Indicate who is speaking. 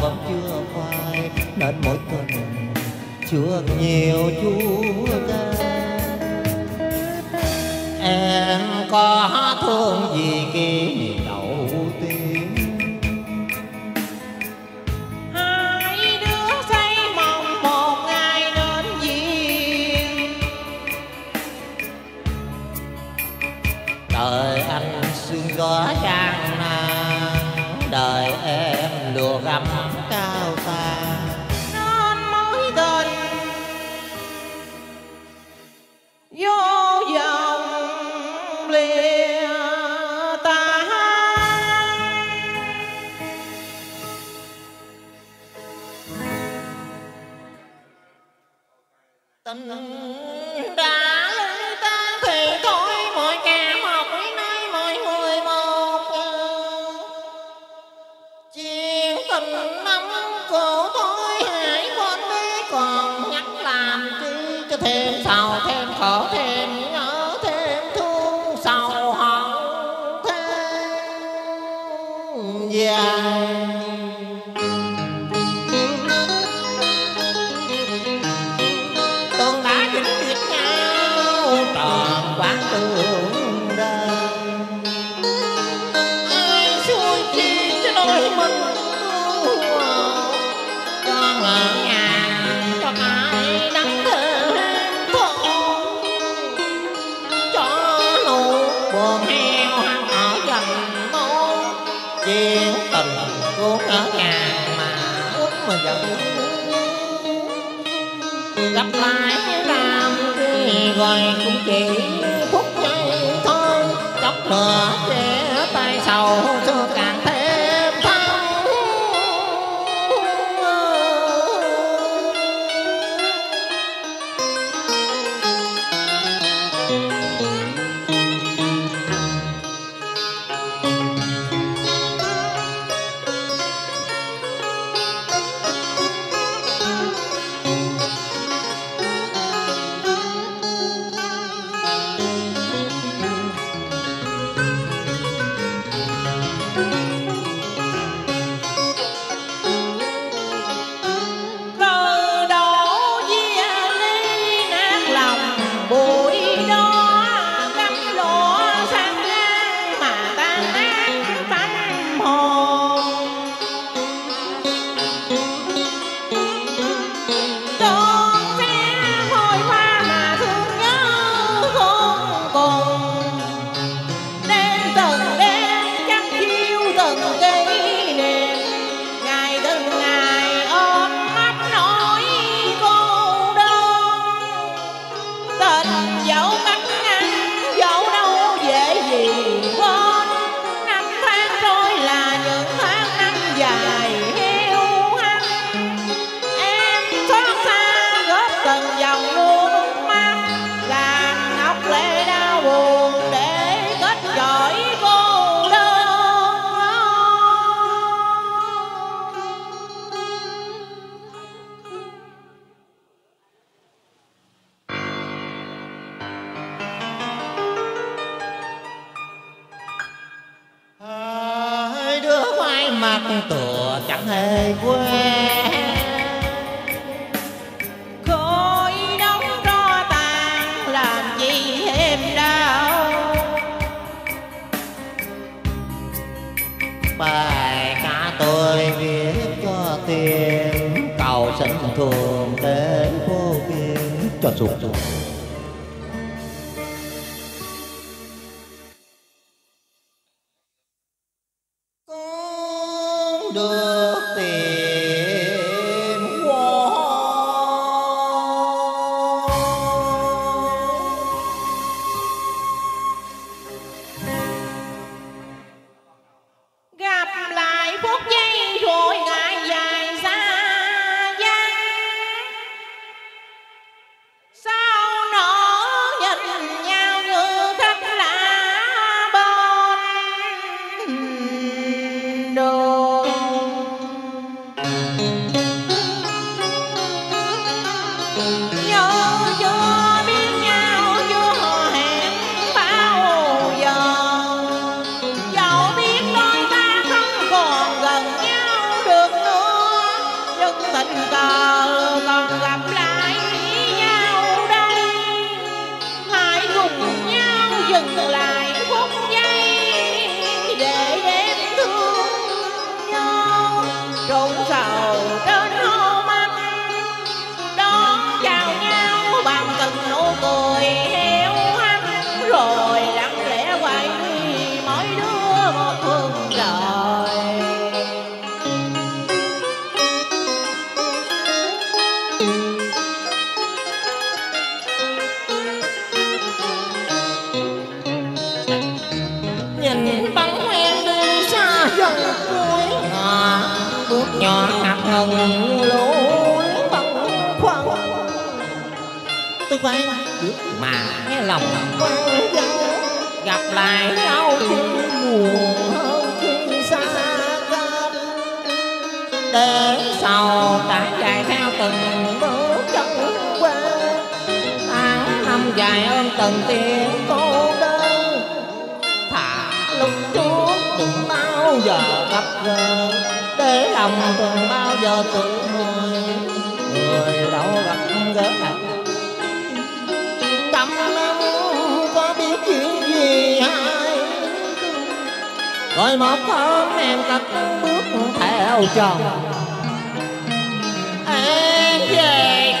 Speaker 1: vẫn chưa phai. Nên mỗi tình chưa nhiều chúa ca. Em có thương gì kỷ niệm đầu tiên?
Speaker 2: Hai đứa say mong một ngày đến duyên.
Speaker 1: Đời anh xuyên gió gian nan đời em găm cao xa
Speaker 2: nên mối tình vô vọng lìa ta.
Speaker 1: Tình đã tình năm cổ thôi hãy quên đi còn nhắc làm chi cho thêm sầu thêm khổ, thêm nhớ, thêm thương sầu hận thêm dài tương đã vĩnh nhau tròn quán tương đời. Ai xui chi cho đôi mình cho ngỡ cho ai đắng thêm thôn cho nụ buồn heo hăng ở dần môn mà mà giận gặp lại làm rồi cũng chỉ phút giây thôi chốc nữa sẽ tay sầu
Speaker 2: dấu mắt
Speaker 1: tựa chẳng hề quên.
Speaker 2: Khối đóng đo tàn làm gì thêm đau.
Speaker 1: Bài ca tôi viết cho tiền cầu sinh thường đến vô biên cho xuống sụp 知道。Ngừng lũ băng khoăn. Tôi bước mà nghe lòng quên dấu gặp lại nhau khi buồn hơn xa cách. Để sau trải dài theo từng bước chân qua tháng năm dài ơn từng tiếng cô đơn. Thả lúc trước đừng bao giờ gặp gỡ để lòng thường bao giờ tự người người đâu gặp gỡ nào trăm năm có biết chuyện gì hay? Rồi một hôm em cất bước theo chồng. Em về